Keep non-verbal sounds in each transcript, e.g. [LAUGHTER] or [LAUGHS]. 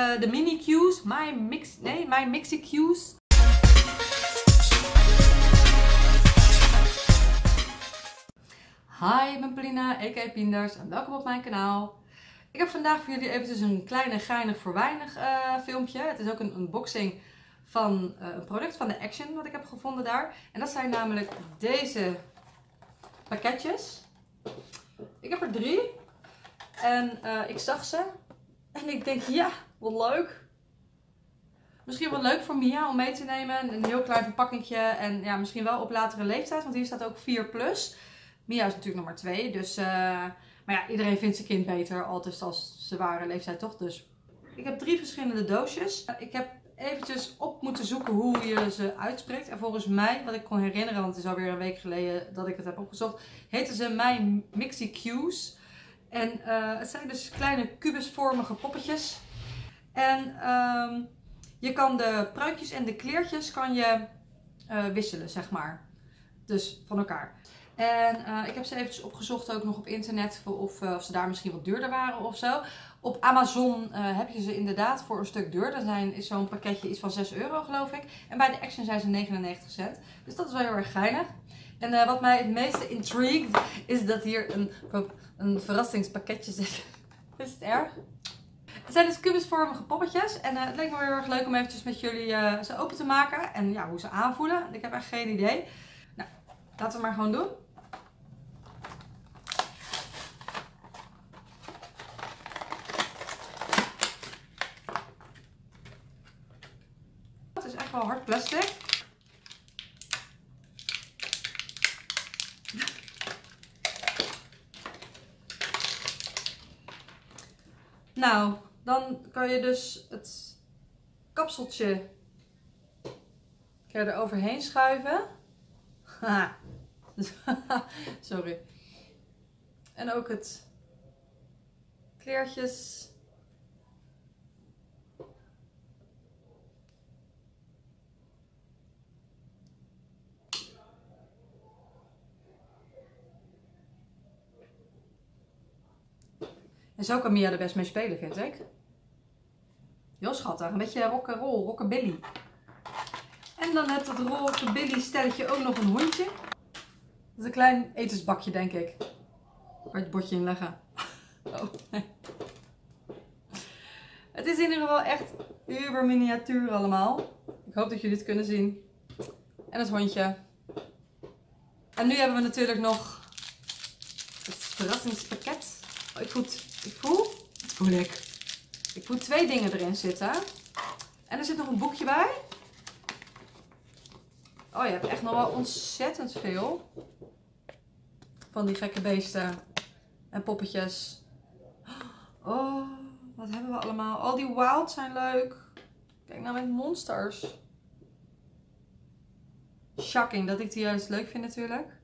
de mini cues, my mix, nee, my mixy cues. Hi, ik ben Paulina, a.k.a. Pinders en welkom op mijn kanaal. Ik heb vandaag voor jullie eventjes een kleine geinig voor weinig uh, filmpje. Het is ook een unboxing van uh, een product van de Action wat ik heb gevonden daar. En dat zijn namelijk deze pakketjes. Ik heb er drie. En ik zag ze. En ik denk, ja, wat leuk. Misschien wel leuk voor Mia om mee te nemen. Een heel klein verpakkingje. En ja, misschien wel op latere leeftijd. Want hier staat ook 4 plus. Mia is natuurlijk nog maar 2. Dus, uh, maar ja, iedereen vindt zijn kind beter. Altijd als ze ware leeftijd toch. Dus ik heb drie verschillende doosjes. Ik heb eventjes op moeten zoeken hoe je ze uitspreekt. En volgens mij, wat ik kon herinneren, want het is alweer een week geleden dat ik het heb opgezocht, heten ze My Mixie Cues. En uh, het zijn dus kleine kubusvormige poppetjes. En um, je kan de pruikjes en de kleertjes kan je uh, wisselen, zeg maar. Dus van elkaar. En uh, ik heb ze eventjes opgezocht ook nog op internet of, of ze daar misschien wat duurder waren of zo. Op Amazon heb je ze inderdaad voor een stuk duur. zijn is zo'n pakketje iets van 6 euro geloof ik. En bij de Action zijn ze 99 cent. Dus dat is wel heel erg geinig. En uh, wat mij het meeste intrigued is dat hier een, een verrassingspakketje zit. [LAUGHS] is het erg? Het zijn dus kubusvormige poppetjes. En uh, het leek me heel erg leuk om eventjes met jullie ze open te maken. En ja, hoe ze aanvoelen. Ik heb echt geen idee. Nou, laten we maar gewoon doen. wel hard plastic. Nou, dan kan je dus het kapseltje er overheen schuiven. [LAUGHS] Sorry. En ook het kleertjes En zo kan Mia er best mee spelen, vind ik. Heel schattig. Een beetje rock'n'roll, rockabilly. En dan heeft het rockabilly stelletje ook nog een hondje. Dat is een klein etensbakje, denk ik. Waar je het bordje in leggen. [LAUGHS] Oh. Het is in ieder geval echt uber miniatuur allemaal. Ik hoop dat jullie het kunnen zien. En het hondje. En nu hebben we natuurlijk nog het verrassingspakket. Ik voet ik voel, voel ik. Ik voel twee dingen erin zitten. En er zit nog een boekje bij. Oh, je hebt echt nog wel ontzettend veel. Van die gekke beesten. En poppetjes. Oh, wat hebben we allemaal? Al die wild zijn leuk. Kijk nou met monsters. Shocking dat ik die juist leuk vind natuurlijk.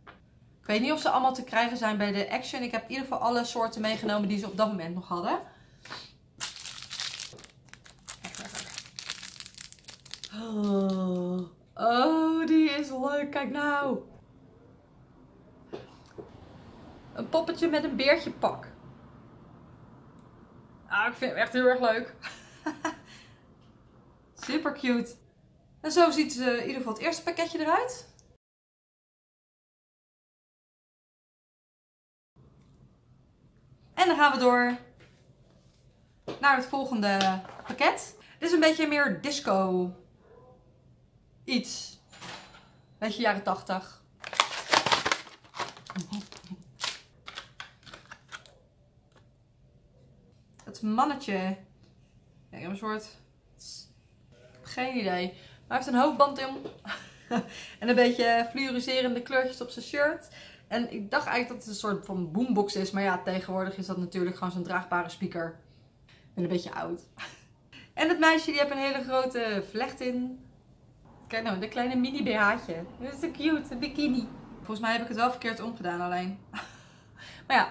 Ik weet niet of ze allemaal te krijgen zijn bij de Action. Ik heb in ieder geval alle soorten meegenomen die ze op dat moment nog hadden. Oh, oh die is leuk. Kijk nou. Een poppetje met een beertje pak. Ah, ik vind hem echt heel erg leuk. [LAUGHS] Super cute. En zo ziet in ieder geval het eerste pakketje eruit. En dan gaan we door naar het volgende pakket. Dit is een beetje meer disco iets. Beetje jaren 80. Het mannetje. Kijk, een soort... Geen idee. Maar hij heeft een hoofdband in. [LAUGHS] en een beetje fluoriserende kleurtjes op zijn shirt. En ik dacht eigenlijk dat het een soort van boombox is. Maar ja, tegenwoordig is dat natuurlijk gewoon zo'n draagbare speaker. Ben een beetje oud. [LAUGHS] En het meisje die heeft een hele grote vlecht in. Kijk nou, de kleine mini BH'tje. Dat is zo cute, bikini. Volgens mij heb ik het wel verkeerd omgedaan alleen. [LAUGHS] maar ja,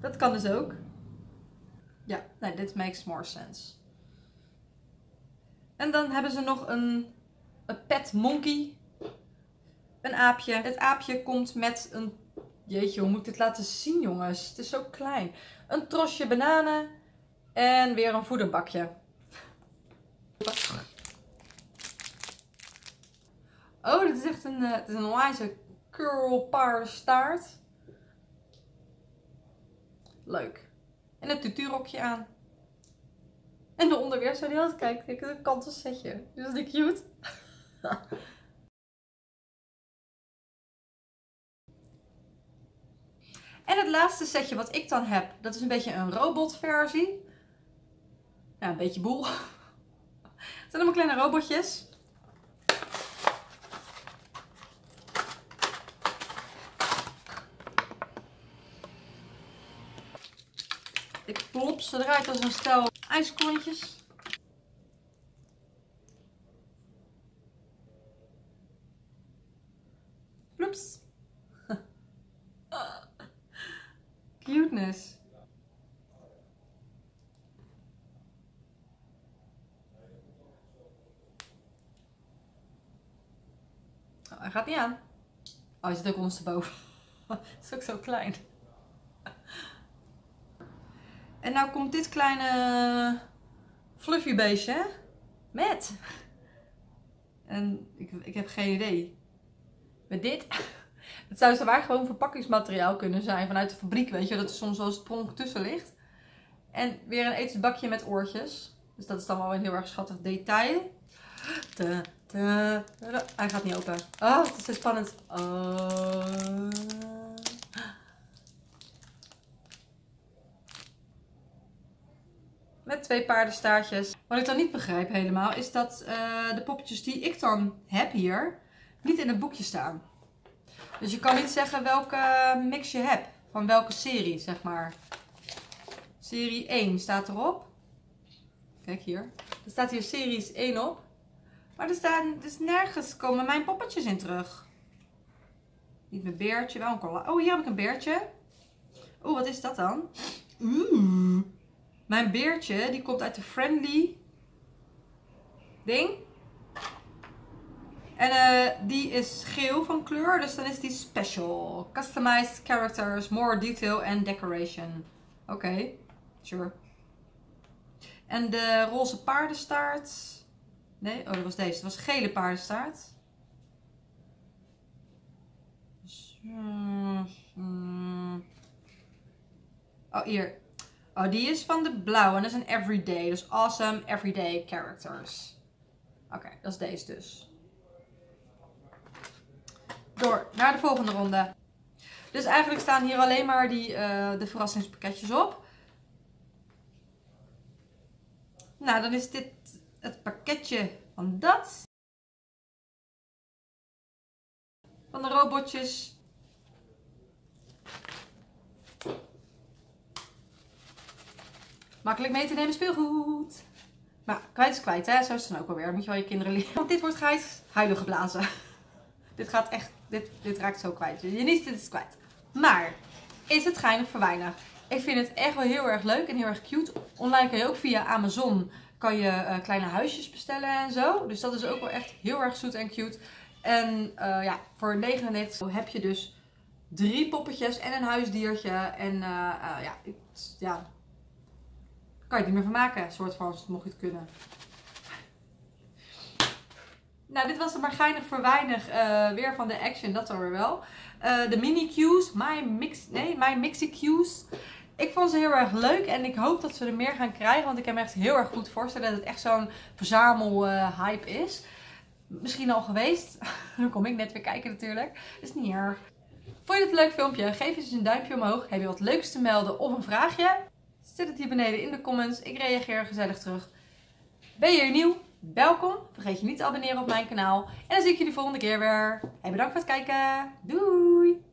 dat kan dus ook. Ja, nee, dit makes more sense. En dan hebben ze nog een, een pet monkey. Een aapje. Het aapje komt met een Jeetje, hoe moet ik dit laten zien, jongens? Het is zo klein. Een trosje bananen en weer een voederbakje. Oh, dit is echt een, eh, het is een onwijze staart. Leuk. En een tutu-rokje aan. En de onderweer zo heel te kijken. Kijk, een kanten setje. Dus is dat cute? [LAUGHS] en het laatste setje wat ik dan heb, dat is een beetje een robotversie. Ja, een beetje boel. [LAUGHS] Het zijn allemaal kleine robotjes. Ik plop ze eruit als een stel ijsklontjes. Cuteness. Oh, hij gaat niet aan. Oh, hij zit ook ondersteboven. [LAUGHS] Het is ook zo klein. En nou komt dit kleine fluffy beestje met. En ik, ik heb geen idee. Met dit. Het zou zowaar gewoon verpakkingsmateriaal kunnen zijn vanuit de fabriek, weet je. Dat er soms wel eens pronk tussen ligt. En weer een etensbakje met oortjes. Dus dat is dan wel een heel erg schattig detail. Hij gaat niet open. Oh, het is zo spannend. Oh. Met twee paardenstaartjes. Wat ik dan niet begrijp helemaal is dat uh, de poppetjes die ik dan heb hier niet in het boekje staan. Dus je kan niet zeggen welke mix je hebt. Van welke serie, zeg maar. Serie 1 staat erop. Kijk hier. Er staat hier series 1 op. Maar er staan dus nergens komen mijn poppetjes in terug. Niet mijn beertje, wel een. Oh, hier heb ik een beertje. Oeh, wat is dat dan? Mijn beertje, die komt uit de Friendly ding. En uh, die is geel van kleur, dus dan is die special. Customized characters, more detail and decoration. Oké, sure. En de roze paardenstaart. Nee, oh dat was deze. Dat was gele paardenstaart. Oh, hier. Oh, die is van de blauwe. En dat is een everyday. Dus awesome everyday characters. Oké, dat is deze dus. Door naar de volgende ronde. Dus eigenlijk staan hier alleen maar die, uh, de verrassingspakketjes op. Nou, dan is dit het pakketje van dat. Van de robotjes. Makkelijk mee te nemen speelgoed. Maar kwijt is kwijt, hè? Zo is het dan ook alweer. Moet je wel je kinderen leren. Want dit wordt geit huilen geblazen. Dit gaat echt, dit, dit raakt zo kwijt. Je niet, dit is kwijt. Maar, is het geinig voor weinig? Ik vind het echt wel heel erg leuk en heel erg cute. Online kan je ook via Amazon kan je uh, kleine huisjes bestellen en zo. Dus dat is ook wel echt heel erg zoet en cute. En uh, ja, voor 99 heb je dus drie poppetjes en een huisdiertje. En uh, ja, ja, kan je het niet meer van maken, soort van, mocht je het kunnen. Nou, dit was er maar geinig voor weinig. Uh, weer van de action, dat alweer wel. Uh, de mini cues, my mix, nee, my mixie cues. Ik vond ze heel erg leuk en ik hoop dat ze er meer gaan krijgen. Want ik kan me echt heel erg goed voorstellen dat het echt zo'n verzamel uh, hype is. Misschien al geweest. [LAUGHS] Dan kom ik net weer kijken natuurlijk. Is niet erg. Vond je dit een leuk filmpje? Geef eens een duimpje omhoog. Heb je wat leuks te melden of een vraagje? Zet het hier beneden in de comments. Ik reageer gezellig terug. Ben je nieuw? Welkom. Vergeet je niet te abonneren op mijn kanaal. En dan zie ik jullie de volgende keer weer. Bedankt voor het kijken. Doei!